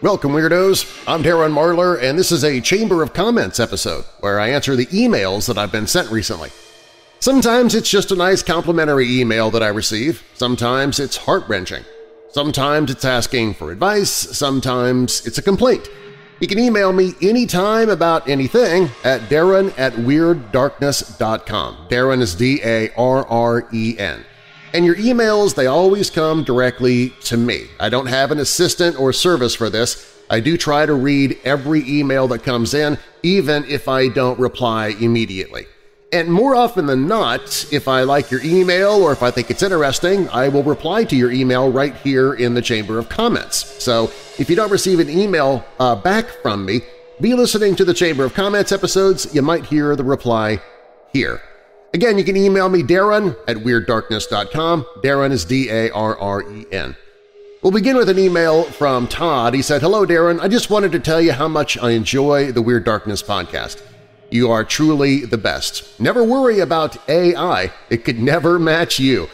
Welcome, Weirdos! I'm Darren Marlar, and this is a Chamber of Comments episode where I answer the emails that I've been sent recently. Sometimes it's just a nice complimentary email that I receive, sometimes it's heart-wrenching, sometimes it's asking for advice, sometimes it's a complaint. You can email me anytime about anything at darren at WeirdDarkness.com. Darren is D-A-R-R-E-N. And your emails, they always come directly to me. I don't have an assistant or service for this. I do try to read every email that comes in, even if I don't reply immediately. And more often than not, if I like your email or if I think it's interesting, I will reply to your email right here in the Chamber of Comments. So if you don't receive an email uh, back from me, be listening to the Chamber of Comments episodes, you might hear the reply here. Again, you can email me Darren at WeirdDarkness.com. Darren is D-A-R-R-E-N. We'll begin with an email from Todd. He said, Hello, Darren. I just wanted to tell you how much I enjoy the Weird Darkness podcast. You are truly the best. Never worry about AI. It could never match you.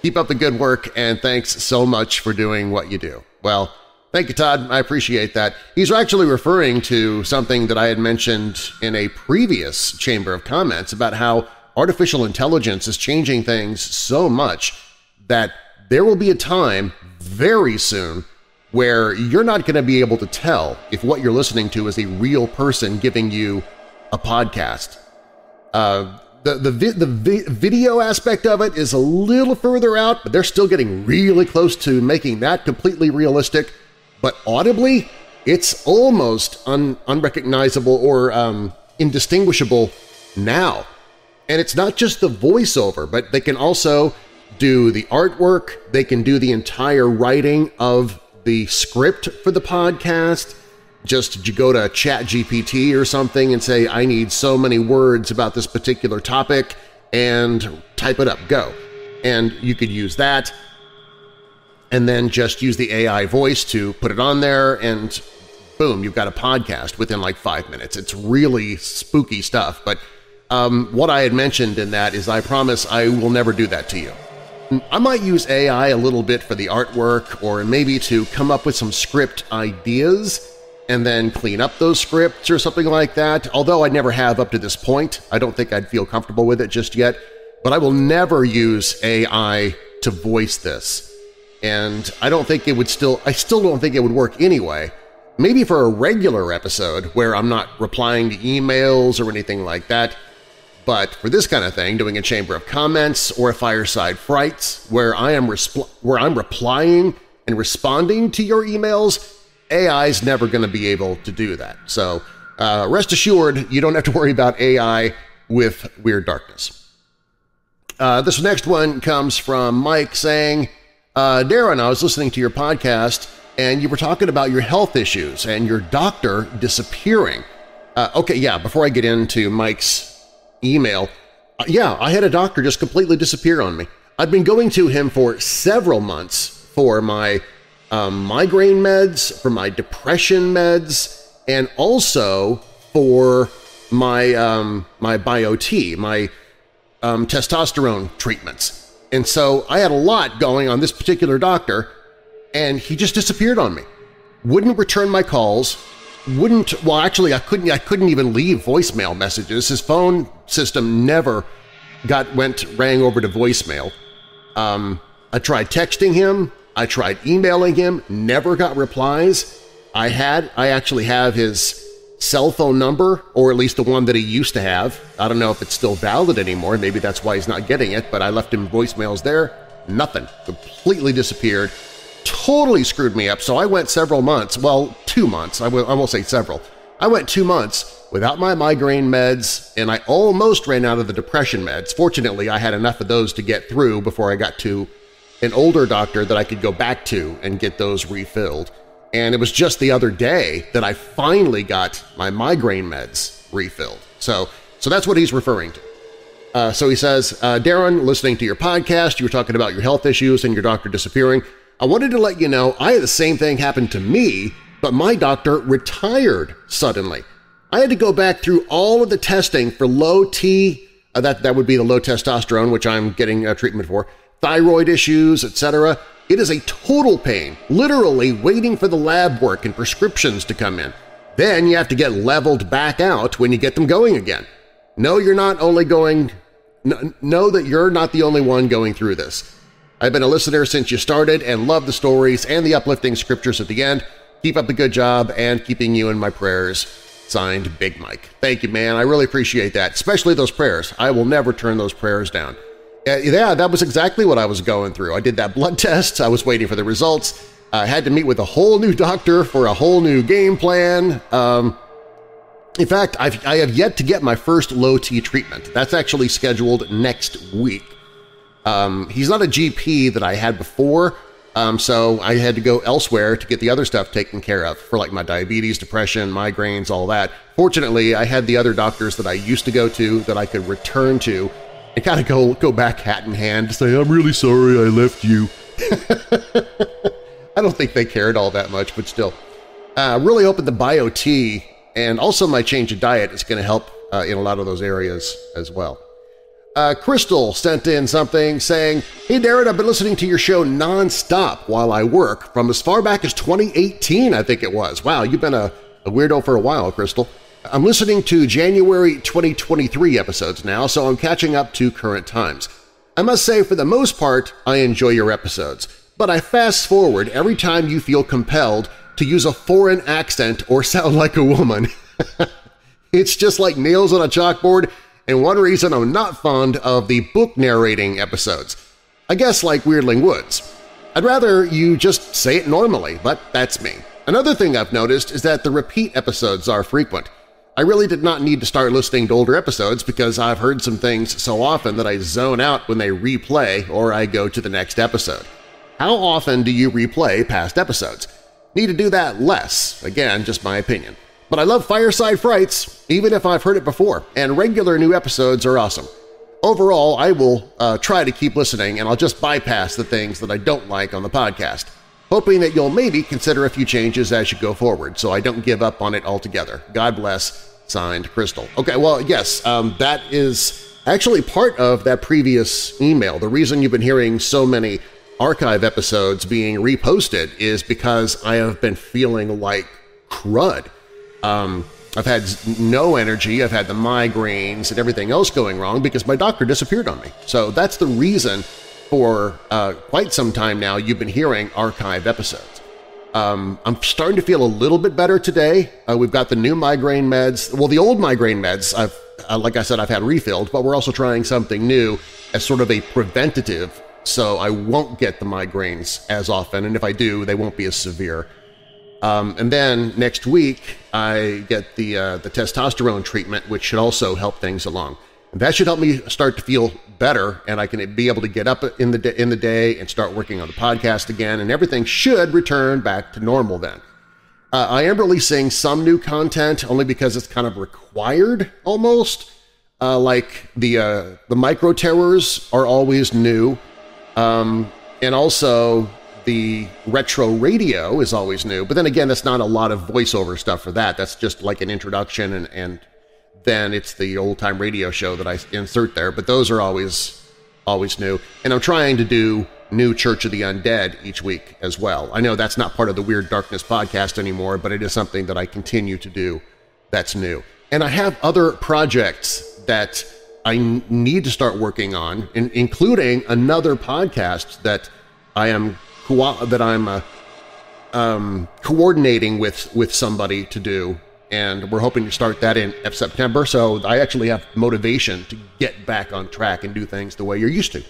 Keep up the good work, and thanks so much for doing what you do. Well, thank you, Todd. I appreciate that. He's actually referring to something that I had mentioned in a previous Chamber of Comments about how artificial intelligence is changing things so much that there will be a time very soon where you're not going to be able to tell if what you're listening to is a real person giving you a podcast. Uh, the the, vi the vi video aspect of it is a little further out, but they're still getting really close to making that completely realistic. But audibly, it's almost un unrecognizable or um, indistinguishable now. And it's not just the voiceover, but they can also do the artwork, they can do the entire writing of the script for the podcast. Just you go to ChatGPT or something and say, I need so many words about this particular topic, and type it up, go. And you could use that, and then just use the AI voice to put it on there, and boom, you've got a podcast within like five minutes. It's really spooky stuff, but um, what I had mentioned in that is I promise I will never do that to you. I might use AI a little bit for the artwork or maybe to come up with some script ideas and then clean up those scripts or something like that, although I never have up to this point. I don't think I'd feel comfortable with it just yet, but I will never use AI to voice this. And I don't think it would still – I still don't think it would work anyway. Maybe for a regular episode where I'm not replying to emails or anything like that – but for this kind of thing, doing a Chamber of Comments or a Fireside Frights, where I am where I'm replying and responding to your emails, AI is never going to be able to do that. So uh, rest assured, you don't have to worry about AI with Weird Darkness. Uh, this next one comes from Mike saying, uh, Darren, I was listening to your podcast and you were talking about your health issues and your doctor disappearing. Uh, okay, yeah, before I get into Mike's email, uh, yeah, I had a doctor just completely disappear on me. I've been going to him for several months for my um, migraine meds, for my depression meds, and also for my um, my BioTE, my um, testosterone treatments. And so I had a lot going on this particular doctor, and he just disappeared on me. Wouldn't return my calls, wouldn't well actually I couldn't I couldn't even leave voicemail messages. His phone system never got went rang over to voicemail. Um, I tried texting him, I tried emailing him, never got replies. I had I actually have his cell phone number, or at least the one that he used to have. I don't know if it's still valid anymore. Maybe that's why he's not getting it, but I left him voicemails there. Nothing. Completely disappeared totally screwed me up, so I went several months, well, two months, I, will, I won't say several. I went two months without my migraine meds, and I almost ran out of the depression meds. Fortunately, I had enough of those to get through before I got to an older doctor that I could go back to and get those refilled. And it was just the other day that I finally got my migraine meds refilled. So, so that's what he's referring to. Uh, so he says, uh, Darren, listening to your podcast, you were talking about your health issues and your doctor disappearing. I wanted to let you know I had the same thing happen to me, but my doctor retired suddenly. I had to go back through all of the testing for low T, uh, that, that would be the low testosterone, which I'm getting uh, treatment for, thyroid issues, etc. It is a total pain, literally waiting for the lab work and prescriptions to come in. Then you have to get leveled back out when you get them going again. No, you're not only going… Know that you're not the only one going through this. I've been a listener since you started and love the stories and the uplifting scriptures at the end. Keep up the good job and keeping you in my prayers. Signed, Big Mike. Thank you, man. I really appreciate that, especially those prayers. I will never turn those prayers down. Yeah, that was exactly what I was going through. I did that blood test. I was waiting for the results. I had to meet with a whole new doctor for a whole new game plan. Um, in fact, I've, I have yet to get my first low-T treatment. That's actually scheduled next week. Um, he's not a GP that I had before, um, so I had to go elsewhere to get the other stuff taken care of for like my diabetes, depression, migraines, all that. Fortunately, I had the other doctors that I used to go to that I could return to and kind of go, go back hat in hand to say, I'm really sorry I left you. I don't think they cared all that much, but still. Uh, really hoping the BioTE and also my change of diet is going to help uh, in a lot of those areas as well. Uh, Crystal sent in something saying, Hey Darren, I've been listening to your show non-stop while I work from as far back as 2018, I think it was. Wow, you've been a, a weirdo for a while, Crystal. I'm listening to January 2023 episodes now, so I'm catching up to current times. I must say, for the most part, I enjoy your episodes, but I fast-forward every time you feel compelled to use a foreign accent or sound like a woman. it's just like nails on a chalkboard and one reason I'm not fond of the book narrating episodes. I guess like Weirdling Woods. I'd rather you just say it normally, but that's me. Another thing I've noticed is that the repeat episodes are frequent. I really did not need to start listening to older episodes because I've heard some things so often that I zone out when they replay or I go to the next episode. How often do you replay past episodes? Need to do that less, again, just my opinion. But I love Fireside Frights, even if I've heard it before, and regular new episodes are awesome. Overall, I will uh, try to keep listening and I'll just bypass the things that I don't like on the podcast, hoping that you'll maybe consider a few changes as you go forward so I don't give up on it altogether. God bless. Signed, Crystal. Okay, well, yes, um, that is actually part of that previous email. The reason you've been hearing so many archive episodes being reposted is because I have been feeling like crud um, I've had no energy, I've had the migraines and everything else going wrong because my doctor disappeared on me. So that's the reason for uh, quite some time now you've been hearing archive episodes. Um, I'm starting to feel a little bit better today. Uh, we've got the new migraine meds. Well, the old migraine meds, I've, uh, like I said, I've had refilled, but we're also trying something new as sort of a preventative so I won't get the migraines as often, and if I do, they won't be as severe. Um, and then next week, I get the, uh, the testosterone treatment, which should also help things along. And that should help me start to feel better, and I can be able to get up in the, in the day and start working on the podcast again, and everything should return back to normal then. Uh, I am releasing some new content only because it's kind of required almost. Uh, like the uh, the micro terrors are always new, um, and also the retro radio is always new, but then again, that's not a lot of voiceover stuff for that. That's just like an introduction and, and then it's the old-time radio show that I insert there, but those are always always new. And I'm trying to do new Church of the Undead each week as well. I know that's not part of the Weird Darkness podcast anymore, but it is something that I continue to do that's new. And I have other projects that I need to start working on, including another podcast that I am that I'm uh, um, coordinating with with somebody to do, and we're hoping to start that in September. So I actually have motivation to get back on track and do things the way you're used to.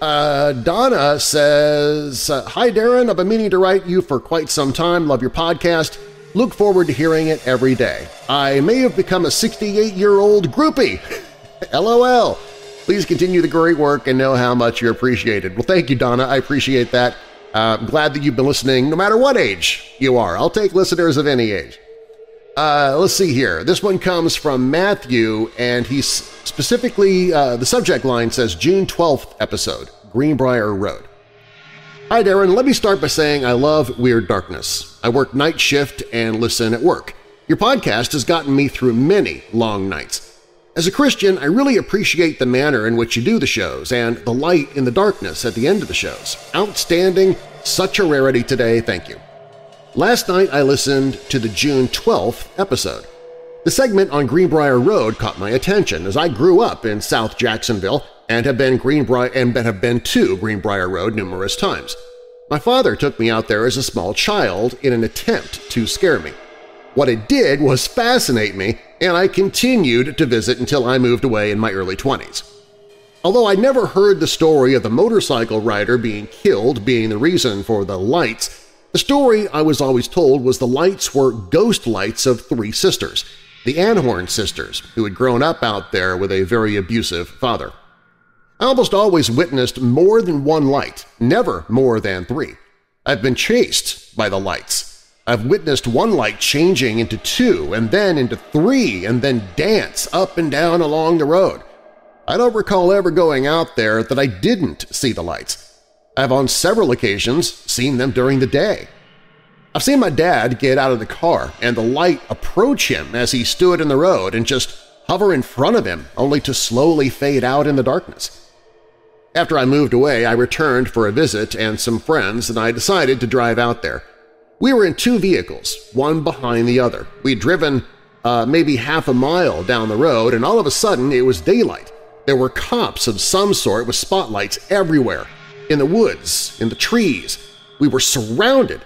Uh, Donna says, Hi Darren, I've been meaning to write you for quite some time. Love your podcast. Look forward to hearing it every day. I may have become a 68-year-old groupie. LOL. Please continue the great work and know how much you're appreciated. Well, thank you, Donna. I appreciate that. Uh, I'm glad that you've been listening no matter what age you are. I'll take listeners of any age. Uh, let's see here. This one comes from Matthew, and he's specifically, uh, the subject line says June 12th episode, Greenbrier Road. Hi Darren, let me start by saying I love Weird Darkness. I work night shift and listen at work. Your podcast has gotten me through many long nights. As a Christian, I really appreciate the manner in which you do the shows and the light in the darkness at the end of the shows. Outstanding, such a rarity today, thank you. Last night I listened to the June 12th episode. The segment on Greenbrier Road caught my attention as I grew up in South Jacksonville and have been Greenbrier and have been to Greenbrier Road numerous times. My father took me out there as a small child in an attempt to scare me. What it did was fascinate me, and I continued to visit until I moved away in my early 20s. Although I never heard the story of the motorcycle rider being killed being the reason for the lights, the story I was always told was the lights were ghost lights of three sisters, the Anhorn sisters, who had grown up out there with a very abusive father. I almost always witnessed more than one light, never more than three. I've been chased by the lights. I've witnessed one light changing into two and then into three and then dance up and down along the road. I don't recall ever going out there that I didn't see the lights. I've on several occasions seen them during the day. I've seen my dad get out of the car and the light approach him as he stood in the road and just hover in front of him only to slowly fade out in the darkness. After I moved away, I returned for a visit and some friends, and I decided to drive out there. We were in two vehicles, one behind the other. We'd driven uh, maybe half a mile down the road, and all of a sudden it was daylight. There were cops of some sort with spotlights everywhere, in the woods, in the trees. We were surrounded.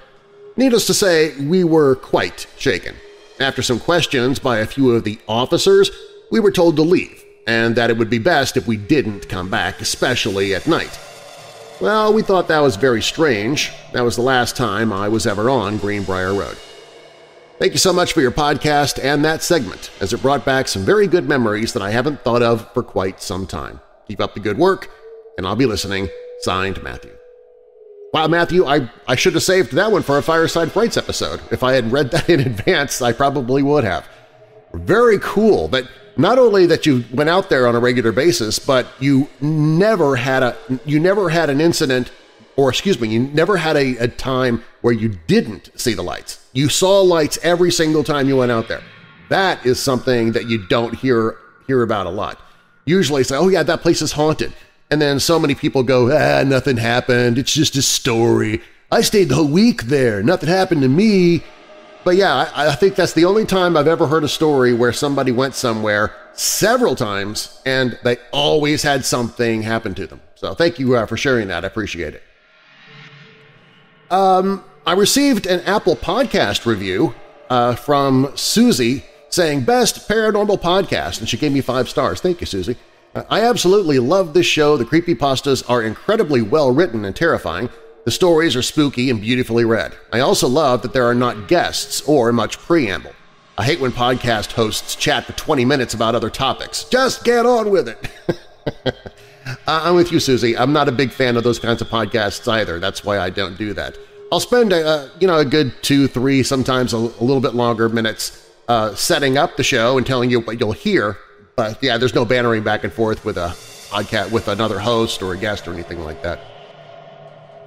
Needless to say, we were quite shaken. After some questions by a few of the officers, we were told to leave and that it would be best if we didn't come back, especially at night. Well, we thought that was very strange. That was the last time I was ever on Greenbrier Road. Thank you so much for your podcast and that segment, as it brought back some very good memories that I haven't thought of for quite some time. Keep up the good work, and I'll be listening. Signed, Matthew. Wow, Matthew, I, I should have saved that one for a Fireside Frights episode. If I had read that in advance, I probably would have. Very cool, but not only that you went out there on a regular basis, but you never had a you never had an incident, or excuse me, you never had a, a time where you didn't see the lights. You saw lights every single time you went out there. That is something that you don't hear hear about a lot. Usually say, oh yeah, that place is haunted. And then so many people go, ah, nothing happened, it's just a story. I stayed the whole week there, nothing happened to me. But yeah, I, I think that's the only time I've ever heard a story where somebody went somewhere several times and they always had something happen to them. So thank you uh, for sharing that. I appreciate it. Um, I received an Apple Podcast review uh, from Susie saying, Best Paranormal Podcast, and she gave me five stars. Thank you, Susie. Uh, I absolutely love this show. The creepypastas are incredibly well written and terrifying. The stories are spooky and beautifully read. I also love that there are not guests or much preamble. I hate when podcast hosts chat for 20 minutes about other topics. Just get on with it! I'm with you, Susie. I'm not a big fan of those kinds of podcasts either. That's why I don't do that. I'll spend a, you know, a good two, three, sometimes a, a little bit longer minutes uh, setting up the show and telling you what you'll hear. But yeah, there's no bantering back and forth with a podcast with another host or a guest or anything like that.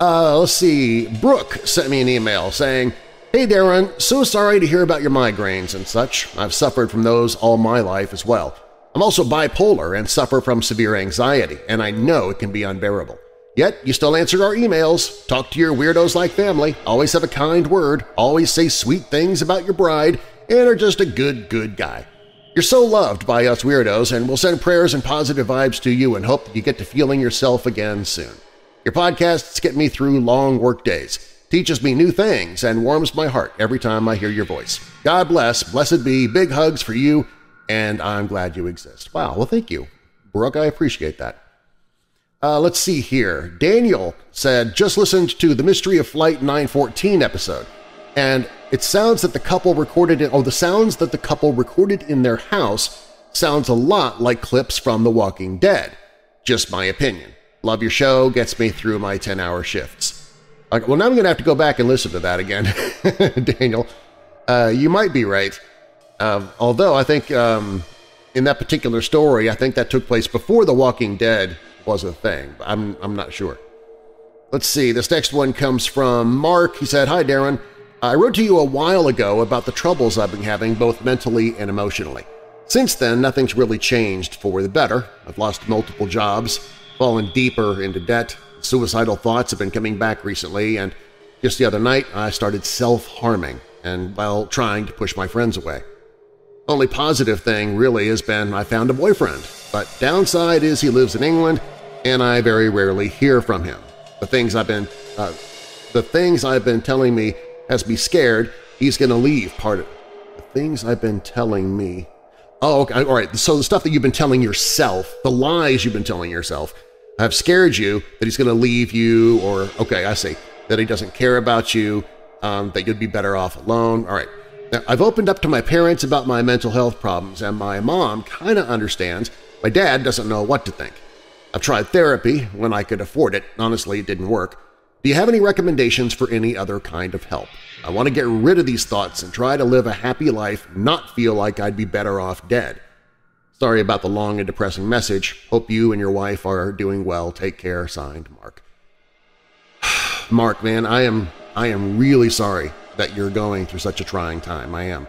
Uh, let's see, Brooke sent me an email saying, Hey Darren, so sorry to hear about your migraines and such. I've suffered from those all my life as well. I'm also bipolar and suffer from severe anxiety, and I know it can be unbearable. Yet you still answer our emails, talk to your weirdos like family, always have a kind word, always say sweet things about your bride, and are just a good, good guy. You're so loved by us weirdos, and we'll send prayers and positive vibes to you and hope that you get to feeling yourself again soon. Your podcasts get me through long work days, teaches me new things, and warms my heart every time I hear your voice. God bless, blessed be, big hugs for you, and I'm glad you exist. Wow, well thank you. Brooke, I appreciate that. Uh, let's see here. Daniel said, just listened to the Mystery of Flight 914 episode, and it sounds that the couple recorded it, oh, the sounds that the couple recorded in their house sounds a lot like clips from The Walking Dead. Just my opinion. Love your show, gets me through my 10-hour shifts. Well, now I'm going to have to go back and listen to that again, Daniel. Uh, you might be right. Uh, although I think um, in that particular story, I think that took place before The Walking Dead was a thing. I'm, I'm not sure. Let's see, this next one comes from Mark. He said, Hi, Darren. I wrote to you a while ago about the troubles I've been having both mentally and emotionally. Since then, nothing's really changed for the better. I've lost multiple jobs, fallen deeper into debt, suicidal thoughts have been coming back recently, and just the other night I started self-harming and, while trying to push my friends away. Only positive thing really has been I found a boyfriend, but downside is he lives in England and I very rarely hear from him. The things I've been uh, the things I've been telling me has me scared he's going to leave part of the things I've been telling me. Oh, okay, all right. So the stuff that you've been telling yourself, the lies you've been telling yourself, have scared you that he's going to leave you or, okay, I see, that he doesn't care about you, um, that you'd be better off alone. All right. Now, I've opened up to my parents about my mental health problems, and my mom kind of understands. My dad doesn't know what to think. I've tried therapy when I could afford it. Honestly, it didn't work. Do you have any recommendations for any other kind of help? I want to get rid of these thoughts and try to live a happy life, not feel like I'd be better off dead. Sorry about the long and depressing message. Hope you and your wife are doing well. Take care. Signed, Mark. Mark, man, I am I am really sorry that you're going through such a trying time. I am.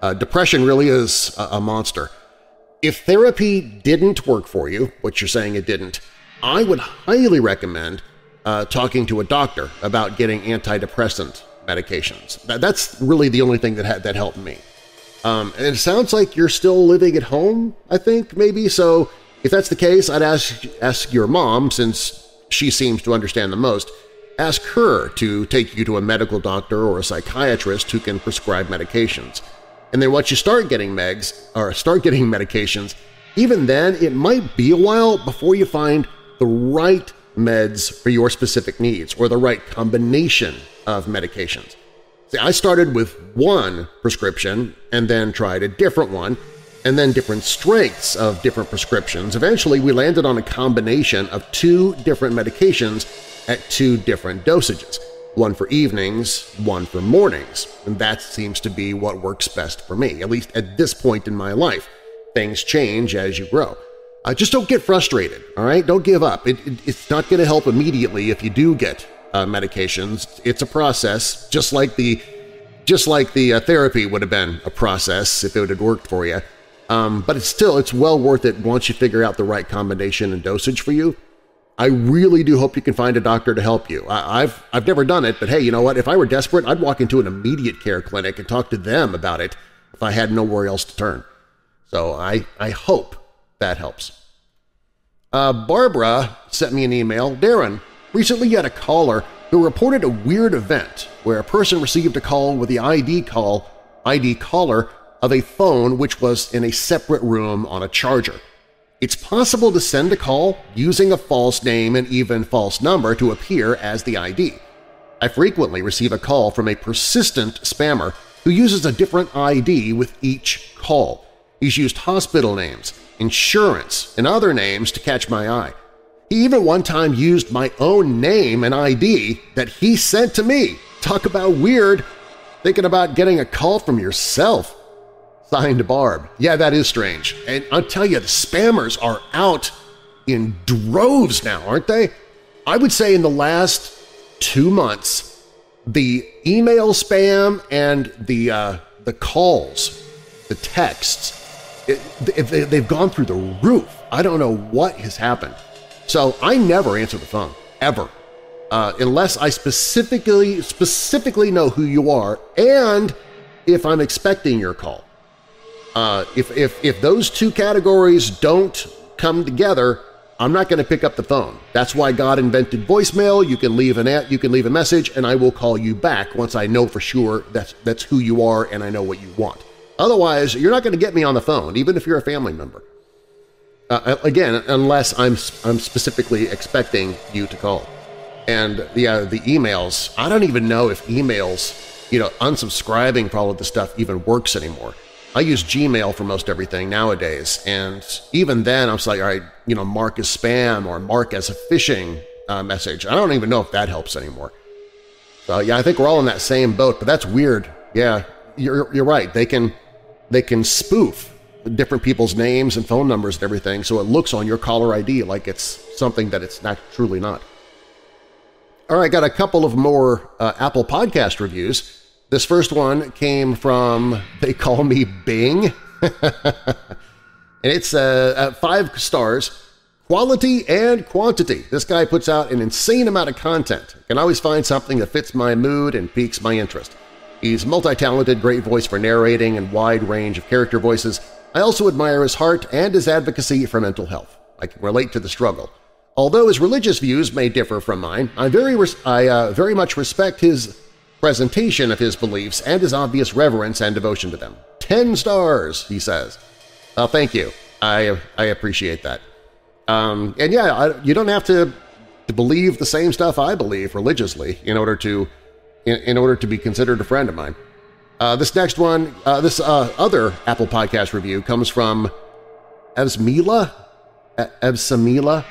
Uh, depression really is a, a monster. If therapy didn't work for you, which you're saying it didn't, I would highly recommend uh, talking to a doctor about getting antidepressant medications. That, that's really the only thing that, had, that helped me. Um, and it sounds like you're still living at home, I think, maybe. So if that's the case, I'd ask, ask your mom, since she seems to understand the most, ask her to take you to a medical doctor or a psychiatrist who can prescribe medications. And then once you start getting megs or start getting medications, even then it might be a while before you find the right meds for your specific needs or the right combination of medications. See, I started with one prescription and then tried a different one and then different strengths of different prescriptions. Eventually, we landed on a combination of two different medications at two different dosages, one for evenings, one for mornings, and that seems to be what works best for me, at least at this point in my life. Things change as you grow. Uh, just don't get frustrated, all right? Don't give up. It, it, it's not going to help immediately if you do get uh, medications. It's a process, just like the just like the uh, therapy would have been a process if it had worked for you. Um, but it's still, it's well worth it once you figure out the right combination and dosage for you. I really do hope you can find a doctor to help you. I, I've, I've never done it, but hey, you know what? If I were desperate, I'd walk into an immediate care clinic and talk to them about it if I had nowhere else to turn. So I, I hope that helps. Uh, Barbara sent me an email. Darren, recently you had a caller who reported a weird event where a person received a call with the ID call ID caller of a phone which was in a separate room on a charger. It's possible to send a call using a false name and even false number to appear as the ID. I frequently receive a call from a persistent spammer who uses a different ID with each call. He's used hospital names, insurance, and other names to catch my eye. He even one time used my own name and ID that he sent to me. Talk about weird, thinking about getting a call from yourself. Signed Barb. Yeah, that is strange. And I'll tell you, the spammers are out in droves now, aren't they? I would say in the last two months, the email spam and the, uh, the calls, the texts, it, they've gone through the roof. I don't know what has happened. So I never answer the phone, ever, uh, unless I specifically specifically know who you are and if I'm expecting your call. Uh, if, if, if those two categories don't come together, I'm not going to pick up the phone. That's why God invented voicemail. You can leave an you can leave a message, and I will call you back once I know for sure that's that's who you are and I know what you want. Otherwise, you're not going to get me on the phone, even if you're a family member. Uh, again, unless I'm I'm specifically expecting you to call. And the uh, the emails, I don't even know if emails, you know, unsubscribing for all of this stuff even works anymore. I use Gmail for most everything nowadays, and even then, I'm like, all right, you know, mark as spam or mark as a phishing uh, message. I don't even know if that helps anymore. So yeah, I think we're all in that same boat, but that's weird. Yeah, you're you're right. They can they can spoof different people's names and phone numbers and everything so it looks on your caller ID like it's something that it's not truly not. All right, I got a couple of more uh, Apple Podcast reviews. This first one came from They Call Me Bing. and it's uh, five stars, quality and quantity. This guy puts out an insane amount of content. Can always find something that fits my mood and piques my interest. He's multi-talented, great voice for narrating and wide range of character voices. I also admire his heart and his advocacy for mental health. I can relate to the struggle. Although his religious views may differ from mine, I very, I, uh, very much respect his presentation of his beliefs and his obvious reverence and devotion to them. Ten stars, he says. Well, thank you. I, I appreciate that. Um, and yeah, I, you don't have to, to believe the same stuff I believe religiously in order to in, in order to be considered a friend of mine. Uh, this next one, uh, this uh, other Apple Podcast review comes from Evsmila? Evsamila?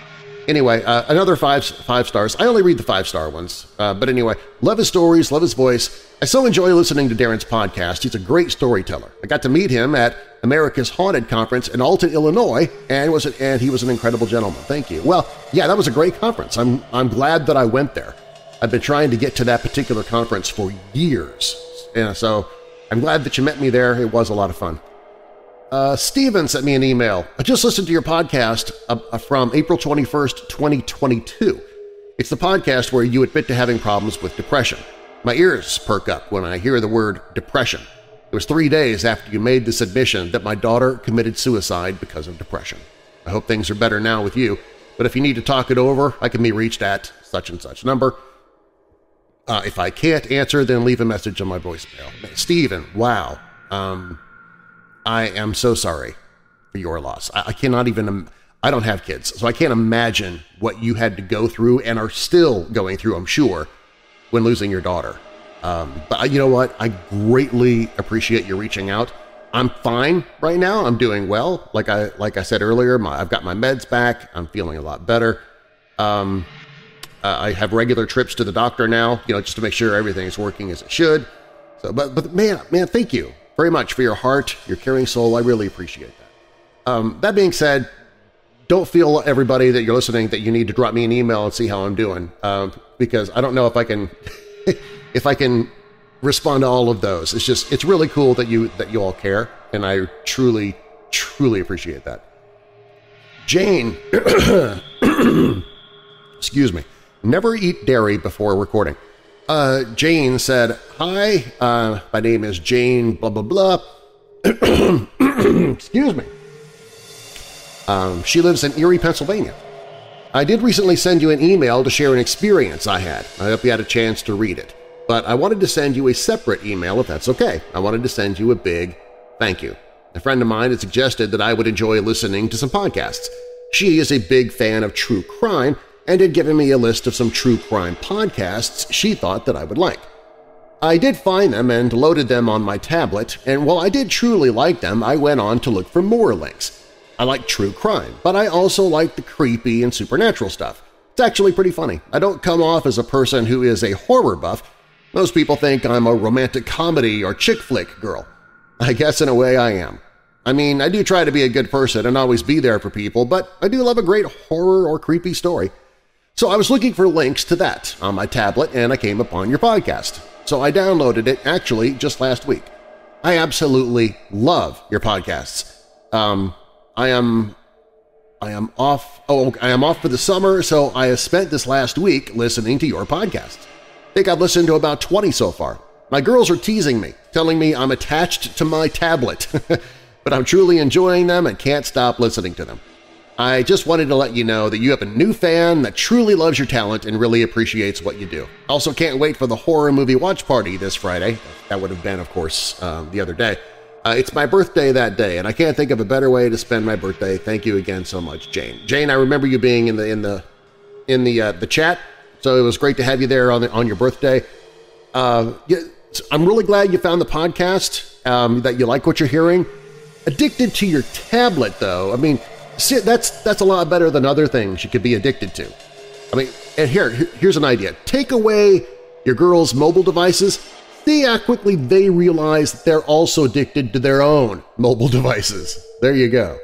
Anyway, uh, another five, five stars. I only read the five-star ones. Uh, but anyway, love his stories, love his voice. I so enjoy listening to Darren's podcast. He's a great storyteller. I got to meet him at America's Haunted Conference in Alton, Illinois, and, was and he was an incredible gentleman. Thank you. Well, yeah, that was a great conference. I'm, I'm glad that I went there. I've been trying to get to that particular conference for years, and so I'm glad that you met me there. It was a lot of fun. Uh, Steven sent me an email. I just listened to your podcast uh, uh from April 21st, 2022. It's the podcast where you admit to having problems with depression. My ears perk up when I hear the word depression. It was three days after you made this admission that my daughter committed suicide because of depression. I hope things are better now with you, but if you need to talk it over, I can be reached at such and such number. Uh, if I can't answer, then leave a message on my voicemail. Stephen, wow. Um, I am so sorry for your loss. I, I cannot even – I don't have kids, so I can't imagine what you had to go through and are still going through, I'm sure, when losing your daughter. Um, but you know what? I greatly appreciate you reaching out. I'm fine right now. I'm doing well. Like I like I said earlier, my, I've got my meds back. I'm feeling a lot better. Um, uh, I have regular trips to the doctor now, you know, just to make sure everything is working as it should. So, but but man, man, thank you very much for your heart, your caring soul. I really appreciate that. Um, that being said, don't feel everybody that you're listening that you need to drop me an email and see how I'm doing um, because I don't know if I can if I can respond to all of those. It's just it's really cool that you that you all care, and I truly truly appreciate that. Jane, excuse me. Never eat dairy before recording. Uh, Jane said, Hi, uh, my name is Jane, blah, blah, blah. Excuse me. Um, she lives in Erie, Pennsylvania. I did recently send you an email to share an experience I had. I hope you had a chance to read it. But I wanted to send you a separate email if that's okay. I wanted to send you a big thank you. A friend of mine had suggested that I would enjoy listening to some podcasts. She is a big fan of true crime and had given me a list of some true crime podcasts she thought that I would like. I did find them and loaded them on my tablet, and while I did truly like them, I went on to look for more links. I like true crime, but I also like the creepy and supernatural stuff. It's actually pretty funny. I don't come off as a person who is a horror buff. Most people think I'm a romantic comedy or chick flick girl. I guess in a way I am. I mean, I do try to be a good person and always be there for people, but I do love a great horror or creepy story. So I was looking for links to that on my tablet and I came upon your podcast. So I downloaded it actually just last week. I absolutely love your podcasts. Um, I am I am off oh I am off for the summer, so I have spent this last week listening to your podcasts. I think I've listened to about 20 so far. My girls are teasing me, telling me I'm attached to my tablet, but I'm truly enjoying them and can't stop listening to them. I just wanted to let you know that you have a new fan that truly loves your talent and really appreciates what you do. Also can't wait for the horror movie watch party this Friday. That would have been, of course, um, the other day. Uh, it's my birthday that day, and I can't think of a better way to spend my birthday. Thank you again so much, Jane. Jane, I remember you being in the in the in the uh, the chat, so it was great to have you there on the, on your birthday. Uh, yeah, I'm really glad you found the podcast, um, that you like what you're hearing. Addicted to your tablet, though. I mean, See, that's that's a lot better than other things you could be addicted to. I mean, and here, here's an idea. Take away your girl's mobile devices, see how quickly they realize that they're also addicted to their own mobile devices. There you go.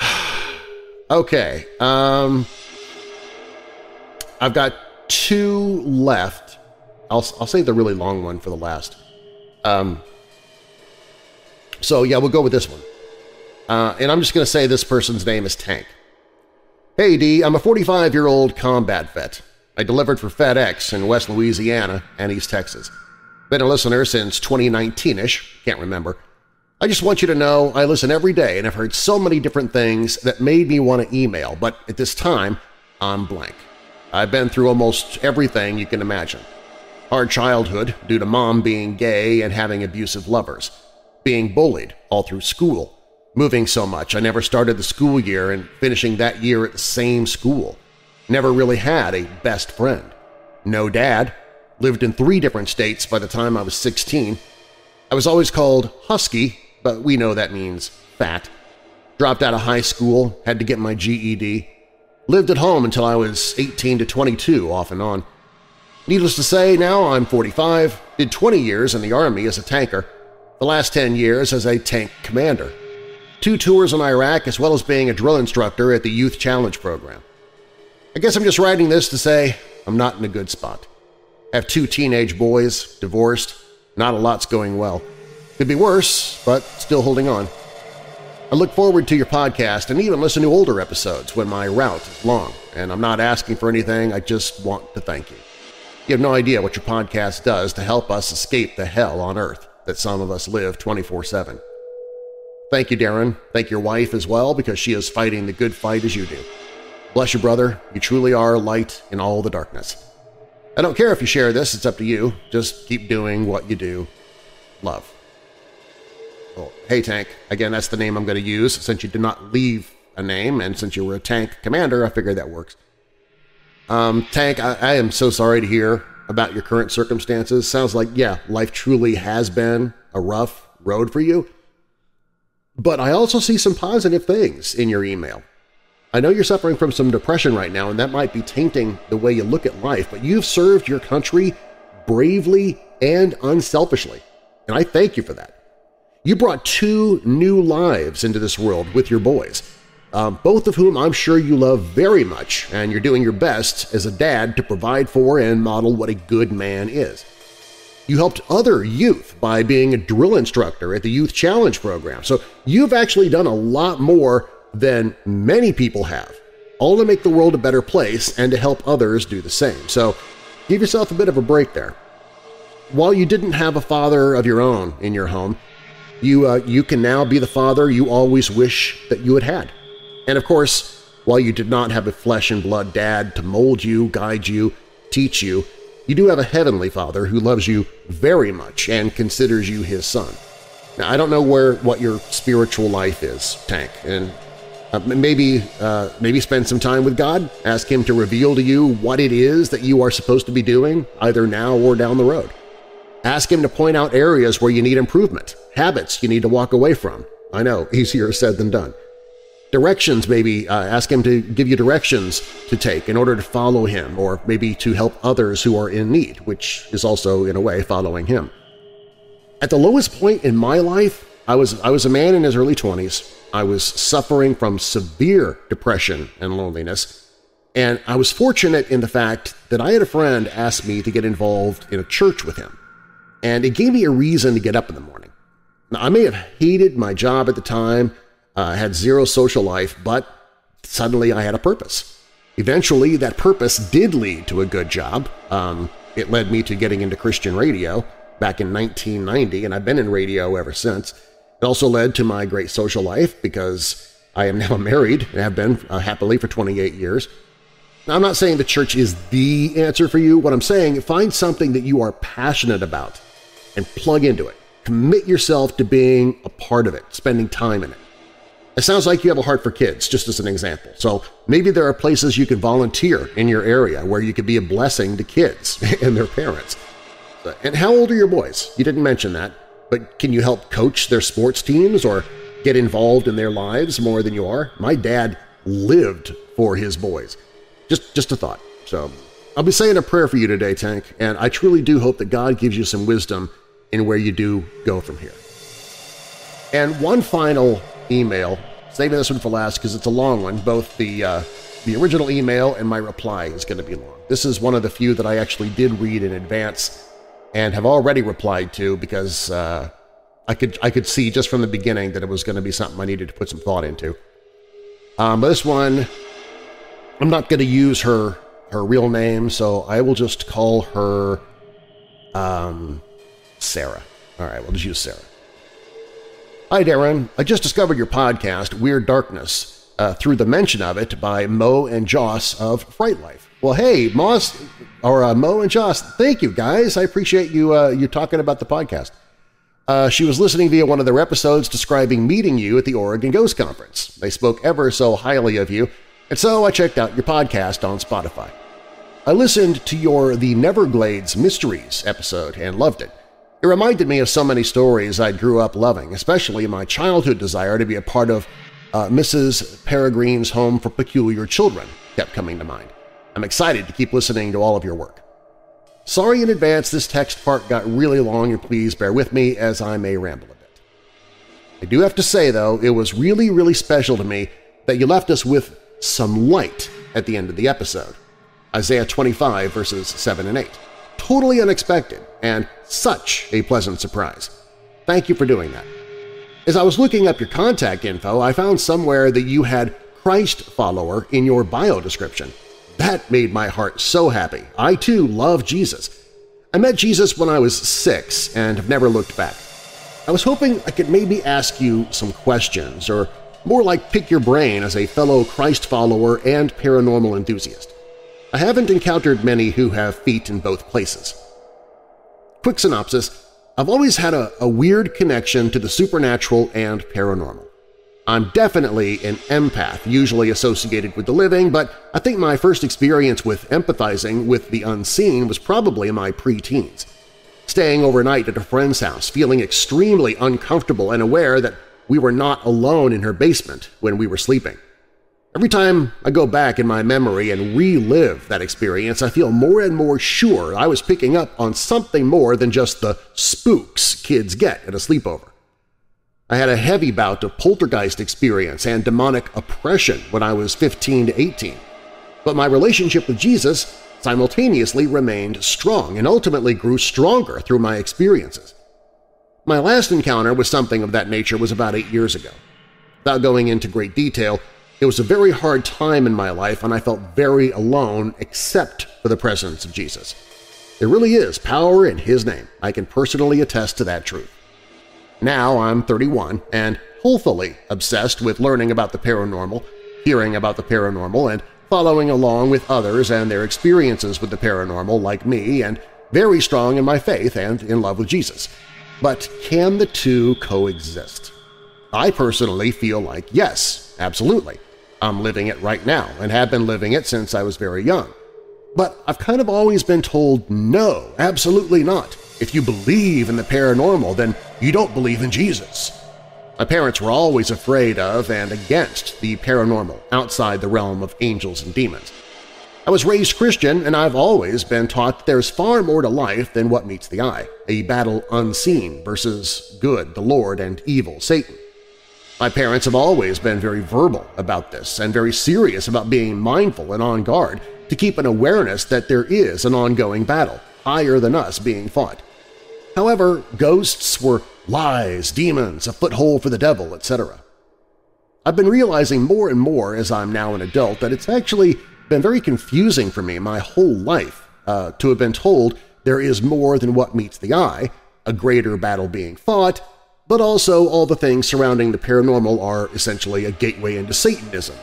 okay, um, I've got two left. I'll, I'll save the really long one for the last. Um, So yeah, we'll go with this one. Uh, and I'm just going to say this person's name is Tank. Hey D, I'm a 45-year-old combat vet. I delivered for FedEx in West Louisiana and East Texas. Been a listener since 2019-ish, can't remember. I just want you to know I listen every day and I've heard so many different things that made me want to email, but at this time, I'm blank. I've been through almost everything you can imagine. Hard childhood due to mom being gay and having abusive lovers, being bullied all through school, moving so much. I never started the school year and finishing that year at the same school, never really had a best friend, no dad, lived in three different states by the time I was 16, I was always called Husky, but we know that means fat, dropped out of high school, had to get my GED, lived at home until I was 18 to 22 off and on. Needless to say, now I'm 45, did 20 years in the Army as a tanker, the last 10 years as a tank commander, two tours in Iraq as well as being a drill instructor at the Youth Challenge program. I guess I'm just writing this to say I'm not in a good spot. I have two teenage boys, divorced, not a lot's going well. Could be worse, but still holding on. I look forward to your podcast and even listen to older episodes when my route is long, and I'm not asking for anything, I just want to thank you. You have no idea what your podcast does to help us escape the hell on earth that some of us live 24-7. Thank you, Darren. Thank your wife as well because she is fighting the good fight as you do. Bless you, brother. You truly are light in all the darkness. I don't care if you share this, it's up to you. Just keep doing what you do. Love. Well, hey, Tank. Again, that's the name I'm going to use since you did not leave a name, and since you were a tank commander, I figured that works. Um, tank, I, I am so sorry to hear about your current circumstances. Sounds like, yeah, life truly has been a rough road for you. But I also see some positive things in your email. I know you're suffering from some depression right now, and that might be tainting the way you look at life, but you've served your country bravely and unselfishly, and I thank you for that. You brought two new lives into this world with your boys, um, both of whom I'm sure you love very much, and you're doing your best as a dad to provide for and model what a good man is. You helped other youth by being a drill instructor at the Youth Challenge program, so you've actually done a lot more than many people have, all to make the world a better place and to help others do the same. So give yourself a bit of a break there. While you didn't have a father of your own in your home, you, uh, you can now be the father you always wish that you had had. And of course, while you did not have a flesh and blood dad to mold you, guide you, teach you, you do have a heavenly father who loves you very much and considers you his son. Now, I don't know where what your spiritual life is, Tank, and uh, maybe, uh, maybe spend some time with God. Ask Him to reveal to you what it is that you are supposed to be doing, either now or down the road. Ask Him to point out areas where you need improvement, habits you need to walk away from. I know, easier said than done. Directions, maybe uh, ask Him to give you directions to take in order to follow Him or maybe to help others who are in need, which is also, in a way, following Him. At the lowest point in my life, I was, I was a man in his early 20s I was suffering from severe depression and loneliness, and I was fortunate in the fact that I had a friend ask me to get involved in a church with him, and it gave me a reason to get up in the morning. Now, I may have hated my job at the time, uh, had zero social life, but suddenly I had a purpose. Eventually, that purpose did lead to a good job. Um, it led me to getting into Christian radio back in 1990, and I've been in radio ever since. It also led to my great social life because I am now married and have been uh, happily for 28 years. Now, I'm not saying the church is the answer for you. What I'm saying, find something that you are passionate about and plug into it. Commit yourself to being a part of it, spending time in it. It sounds like you have a heart for kids, just as an example. So maybe there are places you can volunteer in your area where you could be a blessing to kids and their parents. Uh, and how old are your boys? You didn't mention that but can you help coach their sports teams or get involved in their lives more than you are? My dad lived for his boys. Just, just a thought. So I'll be saying a prayer for you today, Tank, and I truly do hope that God gives you some wisdom in where you do go from here. And one final email, saving this one for last because it's a long one, both the, uh, the original email and my reply is going to be long. This is one of the few that I actually did read in advance and have already replied to because uh, I could I could see just from the beginning that it was going to be something I needed to put some thought into. Um, but this one, I'm not going to use her her real name, so I will just call her um, Sarah. All right, we'll just use Sarah. Hi, Darren. I just discovered your podcast, Weird Darkness, uh, through the mention of it by Mo and Joss of Fright Life. Well, hey, Moss, or uh, Mo and Joss, thank you, guys. I appreciate you uh, you talking about the podcast. Uh, she was listening via one of their episodes describing meeting you at the Oregon Ghost Conference. They spoke ever so highly of you, and so I checked out your podcast on Spotify. I listened to your The Neverglades Mysteries episode and loved it. It reminded me of so many stories I grew up loving, especially my childhood desire to be a part of uh, Mrs. Peregrine's Home for Peculiar Children kept coming to mind. I'm excited to keep listening to all of your work. Sorry in advance this text part got really long and please bear with me as I may ramble a bit. I do have to say, though, it was really, really special to me that you left us with some light at the end of the episode. Isaiah 25 verses 7 and 8 totally unexpected and such a pleasant surprise. Thank you for doing that. As I was looking up your contact info, I found somewhere that you had Christ follower in your bio description. That made my heart so happy. I too love Jesus. I met Jesus when I was six and have never looked back. I was hoping I could maybe ask you some questions, or more like pick your brain as a fellow Christ follower and paranormal enthusiast. I haven't encountered many who have feet in both places. Quick synopsis, I've always had a, a weird connection to the supernatural and paranormal. I'm definitely an empath, usually associated with the living, but I think my first experience with empathizing with the unseen was probably in my preteens. Staying overnight at a friend's house, feeling extremely uncomfortable and aware that we were not alone in her basement when we were sleeping. Every time I go back in my memory and relive that experience, I feel more and more sure I was picking up on something more than just the spooks kids get at a sleepover. I had a heavy bout of poltergeist experience and demonic oppression when I was 15 to 18, but my relationship with Jesus simultaneously remained strong and ultimately grew stronger through my experiences. My last encounter with something of that nature was about eight years ago. Without going into great detail, it was a very hard time in my life and I felt very alone except for the presence of Jesus. There really is power in His name. I can personally attest to that truth. Now I'm 31 and healthily obsessed with learning about the paranormal, hearing about the paranormal, and following along with others and their experiences with the paranormal like me and very strong in my faith and in love with Jesus. But can the two coexist? I personally feel like yes, absolutely. I'm living it right now and have been living it since I was very young. But I've kind of always been told no, absolutely not. If you believe in the paranormal, then you don't believe in Jesus. My parents were always afraid of and against the paranormal outside the realm of angels and demons. I was raised Christian and I've always been taught that there's far more to life than what meets the eye, a battle unseen versus good, the Lord, and evil, Satan. My parents have always been very verbal about this and very serious about being mindful and on guard to keep an awareness that there is an ongoing battle, higher than us, being fought. However, ghosts were lies, demons, a foothold for the devil, etc. I've been realizing more and more as I'm now an adult that it's actually been very confusing for me my whole life uh, to have been told there is more than what meets the eye, a greater battle being fought, but also all the things surrounding the paranormal are essentially a gateway into Satanism.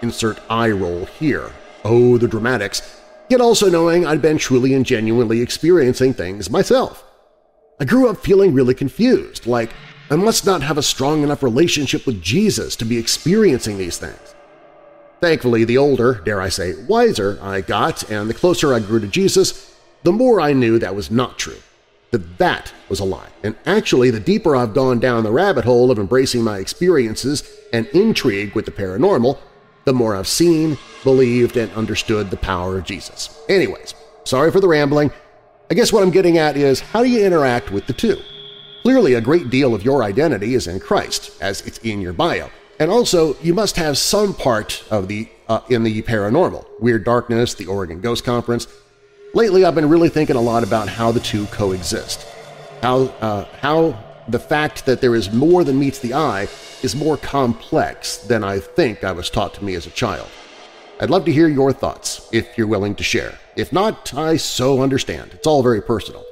Insert eye roll here. Oh, the dramatics. Yet also knowing I'd been truly and genuinely experiencing things myself. I grew up feeling really confused, like I must not have a strong enough relationship with Jesus to be experiencing these things. Thankfully, the older, dare I say, wiser I got and the closer I grew to Jesus, the more I knew that was not true that that was a lie. And actually, the deeper I've gone down the rabbit hole of embracing my experiences and intrigue with the paranormal, the more I've seen, believed, and understood the power of Jesus. Anyways, sorry for the rambling. I guess what I'm getting at is how do you interact with the two? Clearly, a great deal of your identity is in Christ, as it's in your bio. And also, you must have some part of the uh, in the paranormal, Weird Darkness, the Oregon Ghost Conference, Lately, I've been really thinking a lot about how the two coexist, how, uh, how the fact that there is more than meets the eye is more complex than I think I was taught to me as a child. I'd love to hear your thoughts, if you're willing to share. If not, I so understand. It's all very personal.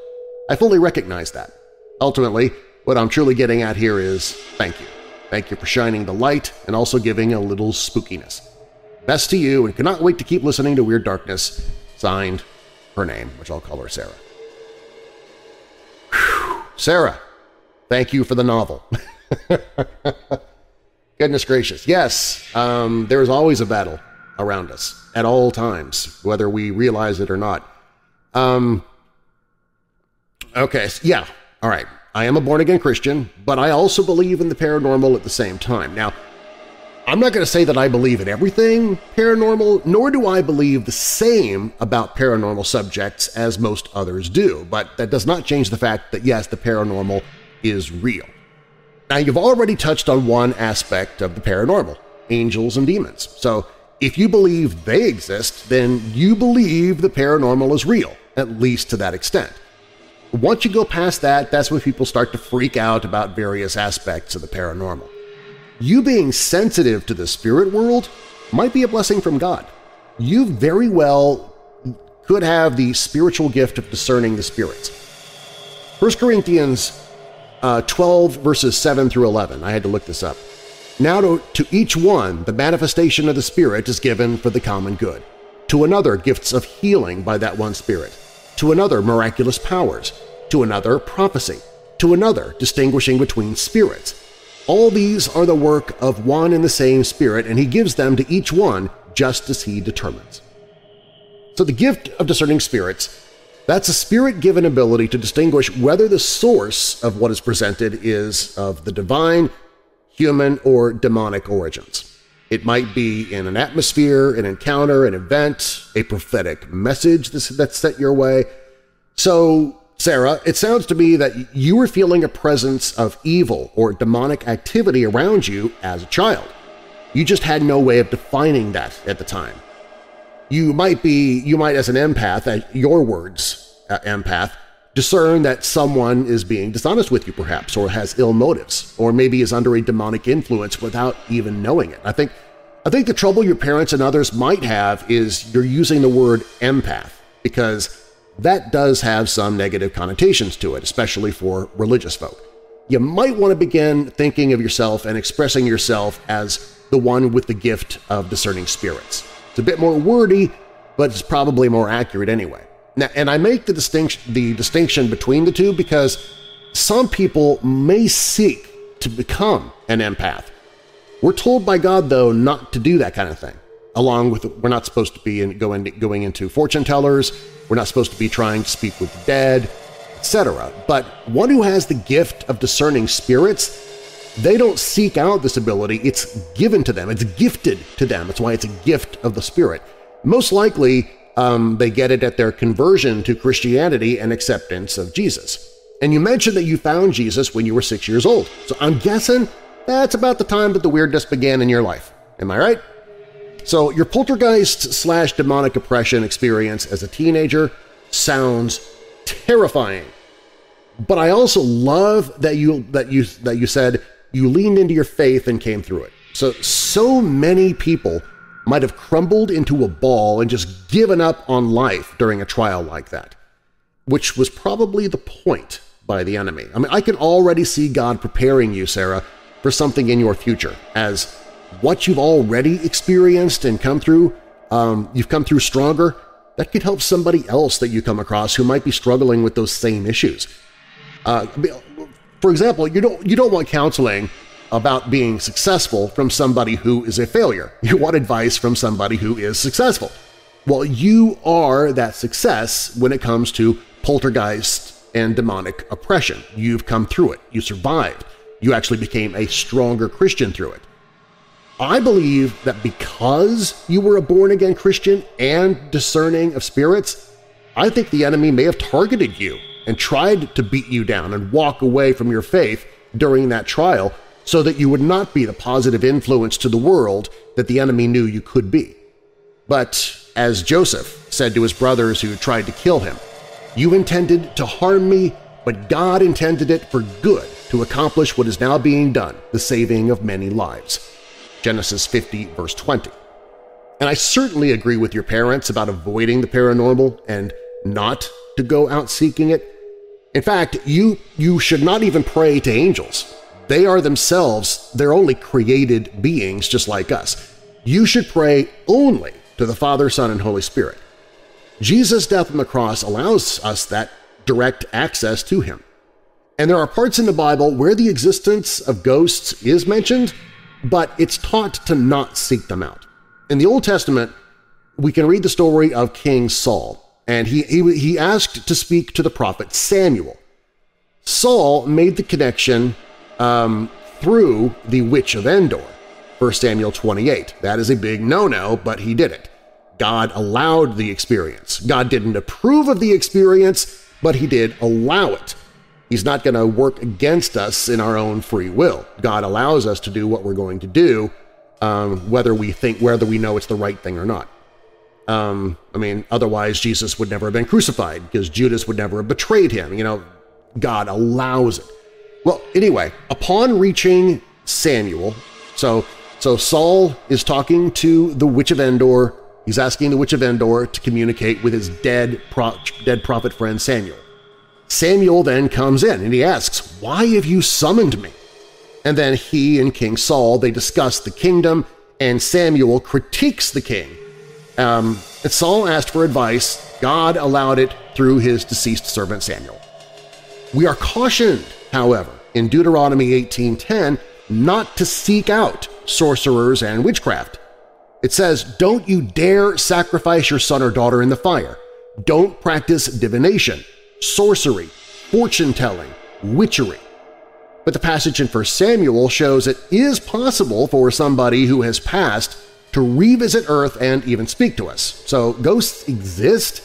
I fully recognize that. Ultimately, what I'm truly getting at here is thank you. Thank you for shining the light and also giving a little spookiness. Best to you and cannot wait to keep listening to Weird Darkness. Signed, her name, which I'll call her Sarah. Whew. Sarah, thank you for the novel. Goodness gracious. Yes, um, there is always a battle around us at all times, whether we realize it or not. Um, okay, yeah, all right. I am a born-again Christian, but I also believe in the paranormal at the same time. Now, I'm not going to say that I believe in everything paranormal, nor do I believe the same about paranormal subjects as most others do, but that does not change the fact that yes, the paranormal is real. Now, you've already touched on one aspect of the paranormal, angels and demons. So if you believe they exist, then you believe the paranormal is real, at least to that extent. Once you go past that, that's when people start to freak out about various aspects of the paranormal. You being sensitive to the spirit world might be a blessing from God. You very well could have the spiritual gift of discerning the spirits. 1 Corinthians uh, 12 verses 7 through 11. I had to look this up. Now to, to each one the manifestation of the Spirit is given for the common good. To another gifts of healing by that one Spirit. To another miraculous powers to another prophecy, to another distinguishing between spirits. All these are the work of one and the same Spirit, and He gives them to each one just as He determines. So the gift of discerning spirits, that's a Spirit-given ability to distinguish whether the source of what is presented is of the divine, human, or demonic origins. It might be in an atmosphere, an encounter, an event, a prophetic message that's sent your way. So Sarah, it sounds to me that you were feeling a presence of evil or demonic activity around you as a child. You just had no way of defining that at the time. You might be, you might as an empath, at your words, uh, empath, discern that someone is being dishonest with you perhaps, or has ill motives, or maybe is under a demonic influence without even knowing it. I think, I think the trouble your parents and others might have is you're using the word empath because that does have some negative connotations to it, especially for religious folk. You might want to begin thinking of yourself and expressing yourself as the one with the gift of discerning spirits. It's a bit more wordy, but it's probably more accurate anyway. Now, and I make the distinction, the distinction between the two because some people may seek to become an empath. We're told by God, though, not to do that kind of thing. Along with, we're not supposed to be in, going, going into fortune tellers, we're not supposed to be trying to speak with the dead, etc. But one who has the gift of discerning spirits, they don't seek out this ability. It's given to them. It's gifted to them. That's why it's a gift of the Spirit. Most likely, um, they get it at their conversion to Christianity and acceptance of Jesus. And you mentioned that you found Jesus when you were six years old, so I'm guessing that's about the time that the weirdness began in your life. Am I right? So your poltergeist slash demonic oppression experience as a teenager sounds terrifying. But I also love that you that you that you said you leaned into your faith and came through it. So so many people might have crumbled into a ball and just given up on life during a trial like that, which was probably the point by the enemy. I mean, I can already see God preparing you, Sarah, for something in your future as what you've already experienced and come through, um, you've come through stronger, that could help somebody else that you come across who might be struggling with those same issues. Uh, for example, you don't, you don't want counseling about being successful from somebody who is a failure. You want advice from somebody who is successful. Well, you are that success when it comes to poltergeist and demonic oppression. You've come through it. You survived. You actually became a stronger Christian through it. I believe that because you were a born-again Christian and discerning of spirits, I think the enemy may have targeted you and tried to beat you down and walk away from your faith during that trial so that you would not be the positive influence to the world that the enemy knew you could be. But as Joseph said to his brothers who tried to kill him, you intended to harm me, but God intended it for good to accomplish what is now being done, the saving of many lives. Genesis 50 verse 20. And I certainly agree with your parents about avoiding the paranormal and not to go out seeking it. In fact, you, you should not even pray to angels. They are themselves their only created beings just like us. You should pray only to the Father, Son, and Holy Spirit. Jesus' death on the cross allows us that direct access to Him. And there are parts in the Bible where the existence of ghosts is mentioned, but it's taught to not seek them out. In the Old Testament, we can read the story of King Saul, and he, he, he asked to speak to the prophet Samuel. Saul made the connection um, through the Witch of Endor, 1 Samuel 28. That is a big no-no, but he did it. God allowed the experience. God didn't approve of the experience, but he did allow it. He's not going to work against us in our own free will. God allows us to do what we're going to do, um, whether we think, whether we know it's the right thing or not. Um, I mean, otherwise Jesus would never have been crucified because Judas would never have betrayed him. You know, God allows it. Well, anyway, upon reaching Samuel, so so Saul is talking to the Witch of Endor. He's asking the Witch of Endor to communicate with his dead, pro dead prophet friend Samuel. Samuel then comes in and he asks, Why have you summoned me? And then he and King Saul, they discuss the kingdom, and Samuel critiques the king. Um, and Saul asked for advice. God allowed it through his deceased servant Samuel. We are cautioned, however, in Deuteronomy 18.10 not to seek out sorcerers and witchcraft. It says, don't you dare sacrifice your son or daughter in the fire. Don't practice divination sorcery, fortune-telling, witchery. But the passage in 1 Samuel shows it is possible for somebody who has passed to revisit Earth and even speak to us. So ghosts exist,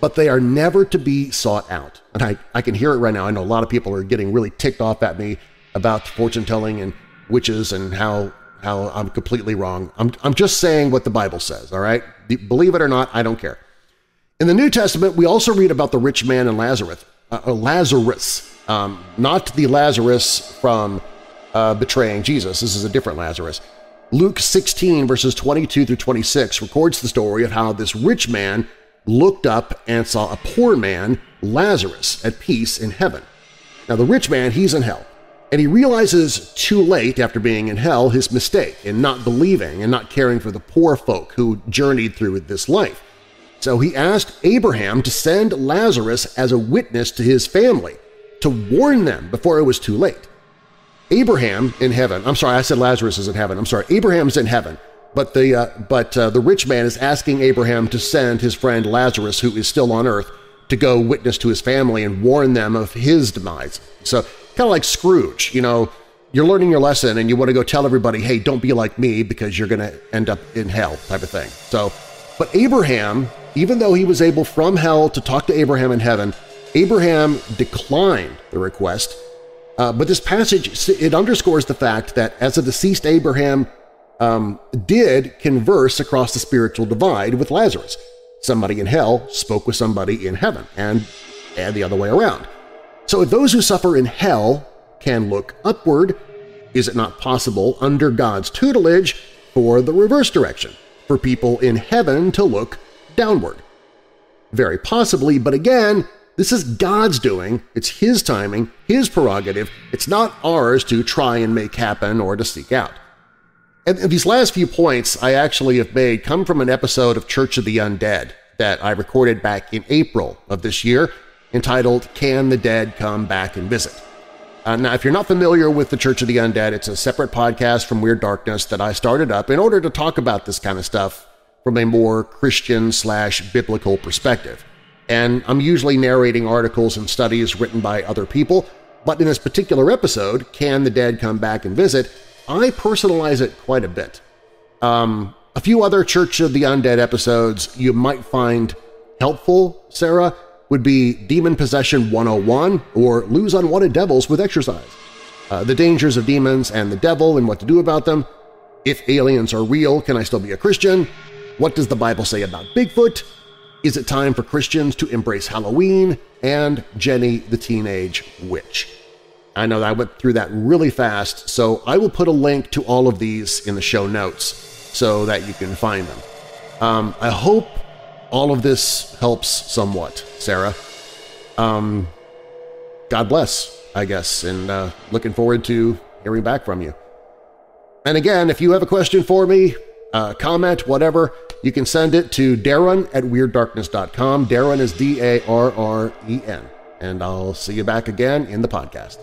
but they are never to be sought out. And I, I can hear it right now. I know a lot of people are getting really ticked off at me about fortune-telling and witches and how how I'm completely wrong. I'm, I'm just saying what the Bible says, all right? Believe it or not, I don't care. In the New Testament, we also read about the rich man and Lazarus, uh, uh, Lazarus, um, not the Lazarus from uh, betraying Jesus. This is a different Lazarus. Luke 16 verses 22 through 26 records the story of how this rich man looked up and saw a poor man, Lazarus, at peace in heaven. Now the rich man, he's in hell, and he realizes too late after being in hell his mistake in not believing and not caring for the poor folk who journeyed through this life. So he asked Abraham to send Lazarus as a witness to his family, to warn them before it was too late. Abraham in heaven, I'm sorry, I said Lazarus is in heaven, I'm sorry, Abraham's in heaven, but the, uh, but, uh, the rich man is asking Abraham to send his friend Lazarus, who is still on earth, to go witness to his family and warn them of his demise. So kind of like Scrooge, you know, you're learning your lesson and you want to go tell everybody, hey, don't be like me because you're going to end up in hell type of thing. So, but Abraham even though he was able from hell to talk to Abraham in heaven, Abraham declined the request. Uh, but this passage, it underscores the fact that as a deceased Abraham um, did converse across the spiritual divide with Lazarus. Somebody in hell spoke with somebody in heaven, and, and the other way around. So if those who suffer in hell can look upward, is it not possible under God's tutelage for the reverse direction, for people in heaven to look downward. Very possibly, but again, this is God's doing, it's His timing, His prerogative, it's not ours to try and make happen or to seek out. And these last few points I actually have made come from an episode of Church of the Undead that I recorded back in April of this year entitled Can the Dead Come Back and Visit? Uh, now, if you're not familiar with the Church of the Undead, it's a separate podcast from Weird Darkness that I started up in order to talk about this kind of stuff from a more Christian slash biblical perspective. And I'm usually narrating articles and studies written by other people, but in this particular episode, Can the Dead Come Back and Visit?, I personalize it quite a bit. Um, a few other Church of the Undead episodes you might find helpful, Sarah, would be Demon Possession 101 or Lose Unwanted Devils with Exorcise. Uh, the dangers of demons and the devil and what to do about them. If aliens are real, can I still be a Christian? What does the Bible say about Bigfoot? Is it time for Christians to embrace Halloween? And Jenny the Teenage Witch. I know that I went through that really fast, so I will put a link to all of these in the show notes so that you can find them. Um, I hope all of this helps somewhat, Sarah. Um, God bless, I guess, and uh, looking forward to hearing back from you. And again, if you have a question for me, uh, comment, whatever, you can send it to Darren at WeirdDarkness.com. Darren is D-A-R-R-E-N. And I'll see you back again in the podcast.